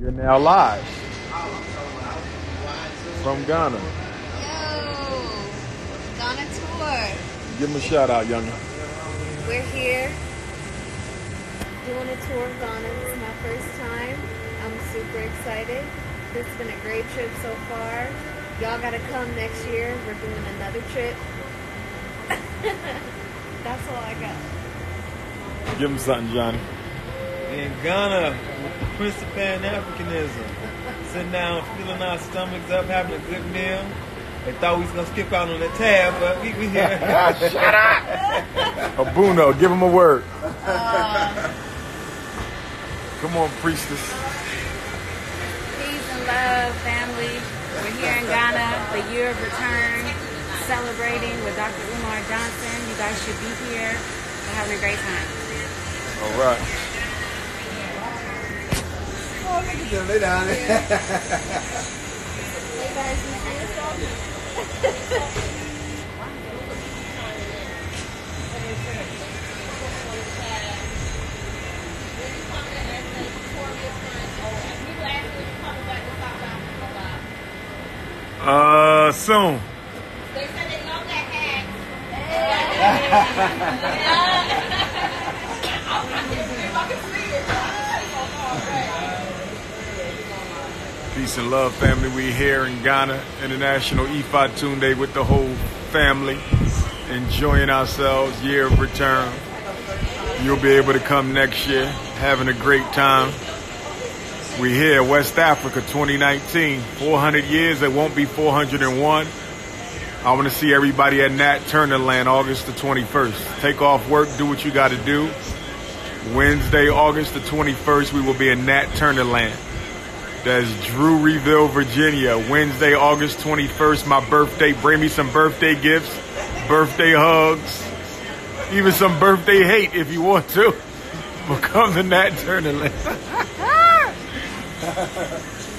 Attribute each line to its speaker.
Speaker 1: You're now live from Ghana.
Speaker 2: Yo, Ghana tour.
Speaker 1: Give them a shout out, youngin.
Speaker 2: We're here doing a tour of Ghana. This is my first time. I'm super excited. It's been a great trip so far. Y'all gotta come next year. We're doing another trip. That's all I got.
Speaker 1: Give them something, Johnny.
Speaker 3: In Ghana, with the Prince of Pan Africanism, sitting down, filling our stomachs up, having a good meal. They thought we was gonna skip out on the tab, but we, we here.
Speaker 1: Shut up! Abuno, give him a word. Come on, priestess.
Speaker 4: Peace and love, family. We're here in Ghana, the year of return, celebrating with Dr. Umar Johnson. You guys should be here. We're having a great time.
Speaker 1: All right.
Speaker 5: Oh, look at them. They down there.
Speaker 2: You guys enjoy yourself?
Speaker 1: Uh, Peace and love, family. We here in Ghana, International Ifa Tunde with the whole family, enjoying ourselves. Year of return. You'll be able to come next year, having a great time. We here, West Africa 2019. 400 years, it won't be 401. I want to see everybody at Nat Turner Land August the 21st. Take off work, do what you got to do. Wednesday, August the 21st, we will be in Nat Turner Land. That's Drewryville, Virginia. Wednesday, August 21st, my birthday. Bring me some birthday gifts, birthday hugs, even some birthday hate if you want to. But come to Nat Turner.